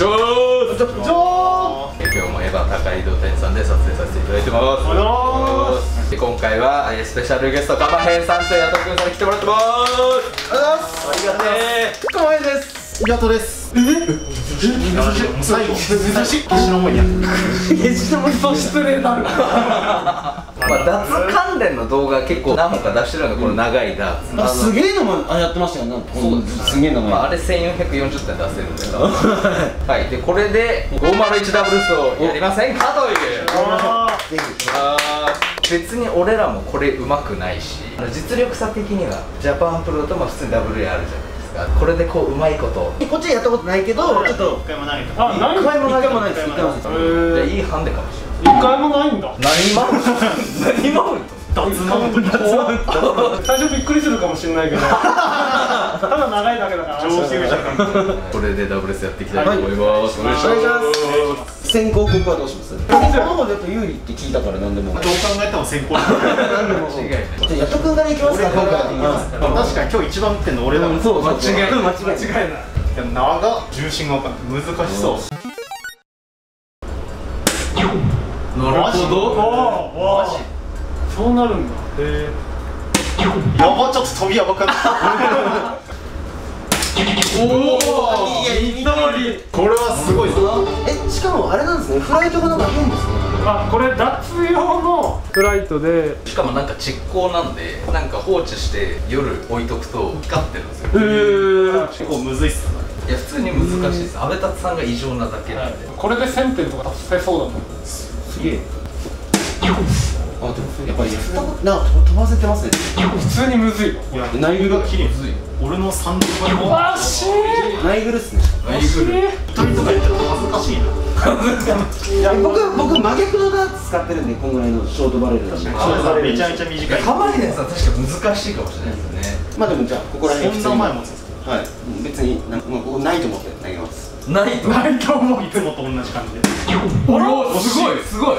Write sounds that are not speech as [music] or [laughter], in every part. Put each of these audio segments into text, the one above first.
ちょーちょちょ今日もエヴァ高井戸店さんで撮影させていただいてます。で今回はえースペシャルゲストカマヘンさんとヤトくんさんに来てもらってます。ありがとうございます。かわいいです。ヤトです。え最後難しい石の思いや石の思いと失礼だまあ、ダーツ関連の動画結構何本か出してるのこの長いダーツ、あすげえのもあやってましたよね。そう。ですすげえのも、まあ、あれ1440点出せるんで。[laughs] はい。でこれで501ダブルスをやりませんかという。あぜひあー。別に俺らもこれうまくないし。実力差的にはジャパンプロとまあ普通に WA あるじゃないですか。これでこううまいこと。こっちはやったことないけどちょっと一回もないとあ、何一回もない一回もないです一回もないですじゃあいいハンデかもしれない一回もないんだ。何マウント？何マウント？脱マウント？最初びっくりするかもしれないけど。[laughs] ただ長いだけだから。上級者これでダブルスやっていきたいと思います、お願いしまます。先行僕はどうします？この方がやっぱ有利って聞いたから何でも。どう考えても先行だ何でも違いないじゃあヤト君からいきますか。今回確かに今日一番打ってんの俺だそう間違いな間違いない。長重心が分かんない。難しそうなるほど。マジ？そうなるんだ。へやばちょっと飛びやばかった。おおいやいい通これはすごいぞ。えしかもあれなんですね。フライトがなんか変ですね。あこれ脱用のフライトで。しかもなんか蓄光なんでなんか放置して夜置いとくと光ってるんですよ。へ結構むずいっすね。いや普通に難しいです。阿部達さんが異常なだけなんで。これで1000点とか達成そうだと思うすげえ。あでもやっぱりやったことなんか飛ばせてますね。普通にむずい。いやナイグル綺麗。むずい。俺の30倍もわしナイグルっすね。ナイグル。一人とかやったら恥ずかしいな。いや僕僕真逆のダーツ使ってるんでこんぐらいのショートバレルなんでめちゃめちゃ短い。カマリネさん確か難しいかもしれないですね。まあでもじゃあここら辺そんな前持つんですかはい別にここないと思って投げます。ないとないと思う。いつもと同じ感じで。おおすごいすごい。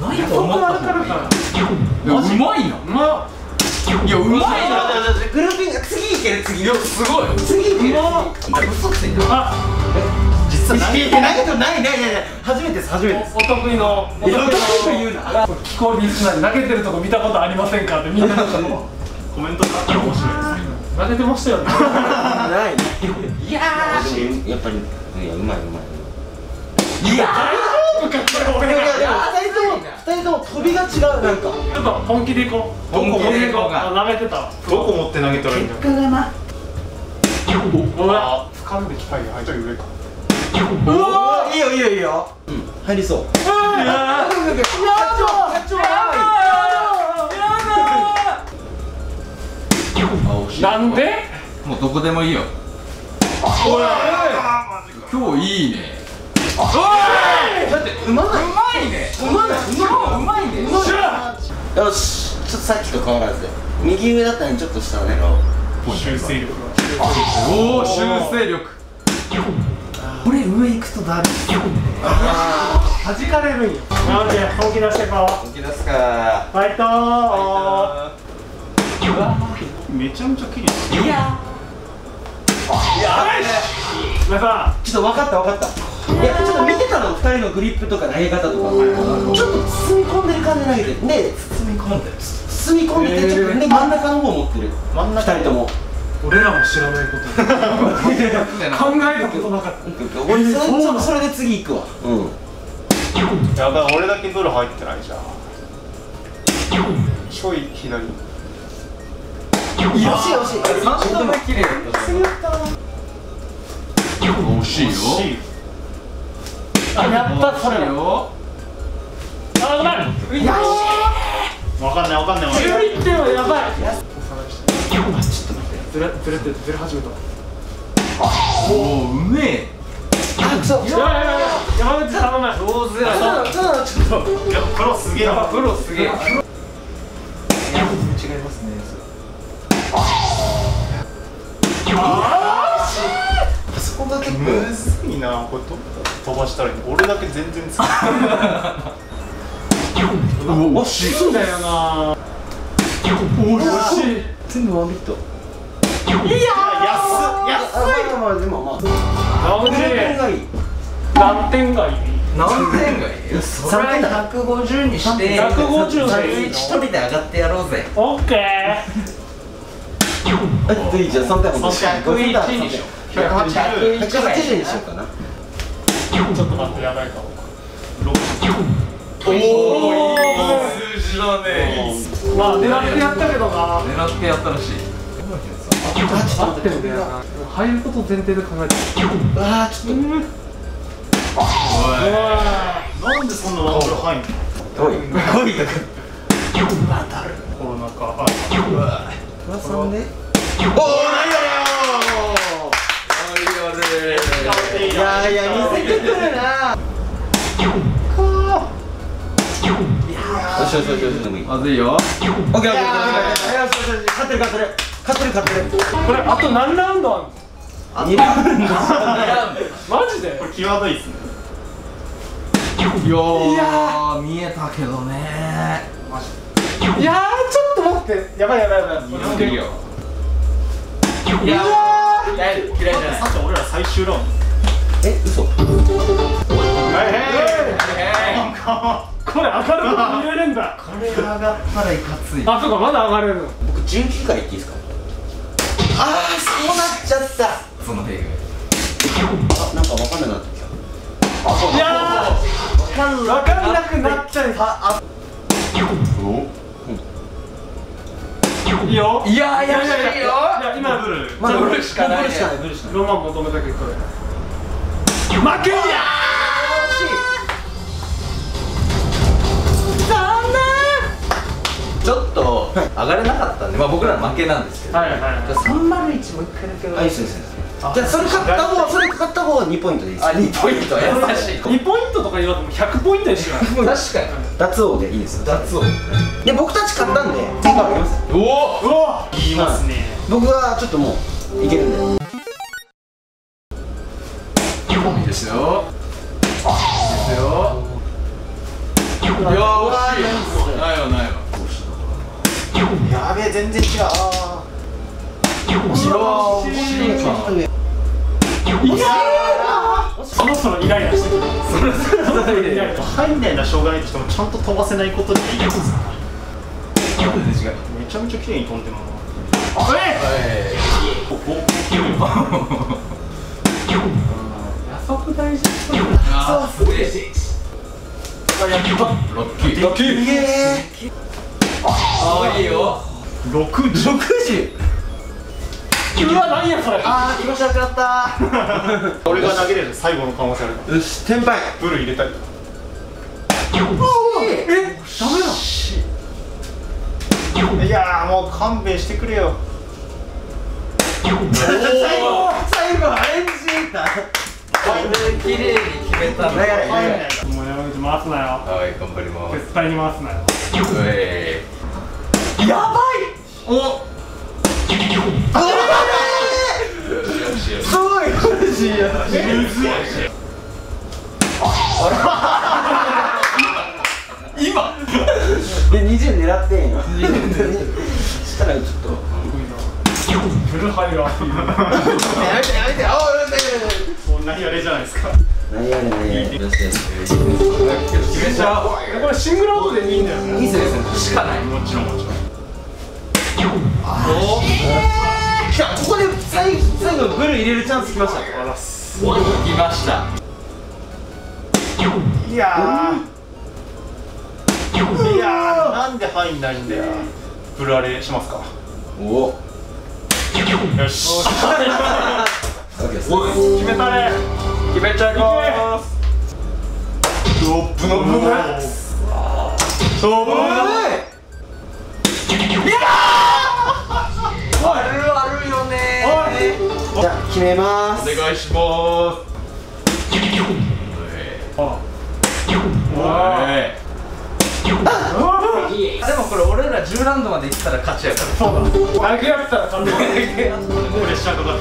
ないと思った方がいいいやうまいな。まいやうまいな。グルーピング次いける次。いやすごい。次いける。嘘ついてるあ実は投げてないないないない。初めてです初めてです。お得意のお得意いや得意と言うのな気候リスナーに投げてるとこ見たことありませんかってみんなの。コメントがあったら面白いです。投げてましたよね。[laughs] ない。いややっぱりいやうまいうまい。いや僕はこれ俺いやいやが二人とも二人とも飛びが違うなんかちょっと本気でいこう本気でいこうあが舐めてたどこ持って投げたらいいんだろう果がなうわ掴んできたいよあいつより上かうわいいよいいよいいようん入りそういやだやだなんでもうどこでもいいよ今日いいねだってうまないうまいねうまないうまうまいねよしちょっとさっきと変わらず右上だったのにちょっと下をね。修正力。おお修正力。これ上行くとダメ。弾かれるんよなので本気出していこう本気出すかファイトー。めちゃめちゃ綺麗。いや。皆さちょっと分かった分かったいやちょっと見てたの二人のグリップとか投げ方とか。ちょっと包み込んでる感じで投げてる。で包み込んでる。包み込んでてちょっとで真ん中の方持ってる。真ん中二人とも。ん俺らも知らないこと。[laughs] 考えたことなかった。俺それちょっとそれで次行くわ。うん。やばい俺だけドル入ってないじゃん。ちょい左。惜しい惜しい。3度目綺麗だった惜しいよ。惜しいあやったそれよあごめんよわかんないわかんない。わかんない。11点はやばいずれずれてずれ始めた。おおうめえ。あくそいやいやいや山口頼む上手やなちょっとちょっといやプロすげえなプロすげえ違いますねあそこが結構むずいなこれど飛ばしたらいいの俺だけ全然つか惜 [laughs] しいそうだよな惜しい。全部ワンビット。ない安っ安っあまあまあでもまあ。山口これがいい？何点がいい？何点がいい？それは150にして。150で101一人で上がってやろうぜ。オッケ [laughs] いいじゃん。3点も101にしよ180にしようかなうちょっと待ってやばいかも。おお数字だね。まあ狙ってやったけどな。狙ってやったらしい。合ってるね入ること前提で考えてるあーちょっなんでそんなワンプル入んの？とおい。おい。とか [laughs] コロナ禍。あプラス3で？いやいや見せてくるなよ。しよ。しよ。しよ。しでもいいまずいよ。オッケーオッケーオッケー勝ってる勝ってる勝ってる勝ってるこれあと何ラウンドあんの2ラウンドマジでこれ際どいっすねいやー見えたけどねいやーちょっと待ってやばいやばいやばい読んでいいよ。いやー。嫌い嫌いじゃないさっき俺ら最終ラウンドえ嘘これ上がること見れるんだこれが上がったらいかついあそうかまだ上がれるの僕19回いっていいですかああそうなっちゃった。その兵あなんかわかんなくなってきた。いやー分かんなくなっちゃういいよいやーいやいやいやいや今ブルまブルしかないね。ブルしかないブルしかない。ロマン求めた結果で。負けんやちょっと上がれなかったんでまあ僕らの負けなんですけど。はいはいはい。じゃあ301もう一回だけあいいっすじゃあそれ買った方それ買った方は2ポイントでいいです。あ2ポイント優しい。2ポイントとか言わずも100ポイントにしよう。確かに。脱王でいいです脱をで僕たち買ったんで。次からあげます。おおうわ！言いますね僕はちょっともういけるんで。いいですよ。いいですよ。いやー惜しいないわないわやべえ全然違うあそろそろイライラしてくるそろそろイライラー入んないなしょうがないとしてもちゃんと飛ばせないことにはい。いめちゃめちゃ綺麗に飛んでます速大事あーすげえロッキー。ロッキー。ああいいよ。60 60うわ何やそれあー気持ち悪くなった俺が投げれる最後の可能性あるよし天敗ブル入れたりえダメだいやーもう勘弁してくれよ最後最後アレンジだ綺麗に決めたねもう山口回すなよ。はい。頑張ります絶対に回すなよやばい。およしよしすごい。苦しい。や今で20狙ってんよしたらちょっとブルハイがやめてやめてあもう何あれじゃないですか何やれ何やれよしよし決めちゃおうこれシングルアウトでいいんだよ。ねいいっすねしかない。もちろん。もちろん。じゃあここで最最後のブル入れるチャンスきましたあらすお来ましたいやー。いやー。なんで入んないんだよ。ブルあれしますか。おお。よし決めたね。決めちゃいますドップのブルドップあるあるよねじゃあ決めますお願いしますでもこれ俺ら10ラウンドまでいったら勝ちやから。そうだ投げ合ったら勝てる。プレッシャーかかる。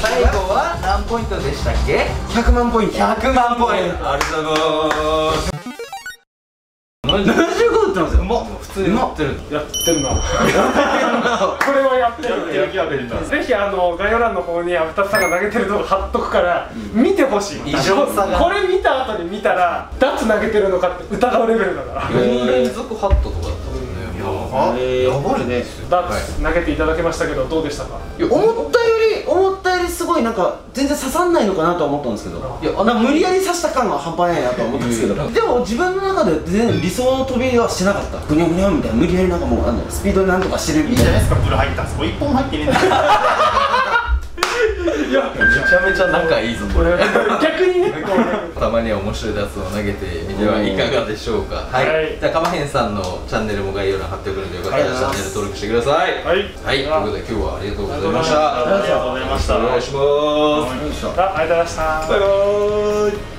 最後は何ポイントでしたっけ100万ポイント100万ポイントありがとうございます普普通に乗ってるの。やってるな。[laughs] これはやってる。やってるぜひあの概要欄の方にアフタさんが投げてる動画貼っとくから、見てほしい。異常さが。これ見た後に見たらダツ投げてるのかって疑うレベルだから。4連続ハットとかだったもんね。あやばい。ね。ダツ投げていただきましたけどどうでしたか？いや思ったより思ったよりすごいなんか全然刺さんないのかなとは思ったんですけど。いやなんか無理やり刺した感が半端ないなとは思ったんですけど。でも自分の中で全然理想の飛びはしてなかった。ぐにゃぐにゃみたいな無理やりなんかもうあの。スピードでなんとかしてるいみたいな。いじゃないですかブル入ったんです。これ一本も入ってねえんだよめちゃめちゃ仲いいぞ。これ逆にね。たまには面白いダーツを投げてみてはいかがでしょうか。はい、はい。じゃあかまへんさんのチャンネルも概要欄貼っておくのでよかったらチャンネル登録してください。はいはい、ということで今日はありがとうございました。ありがとうございました。ありがとうございましたお願いします。あありがとうございました。バイバーイ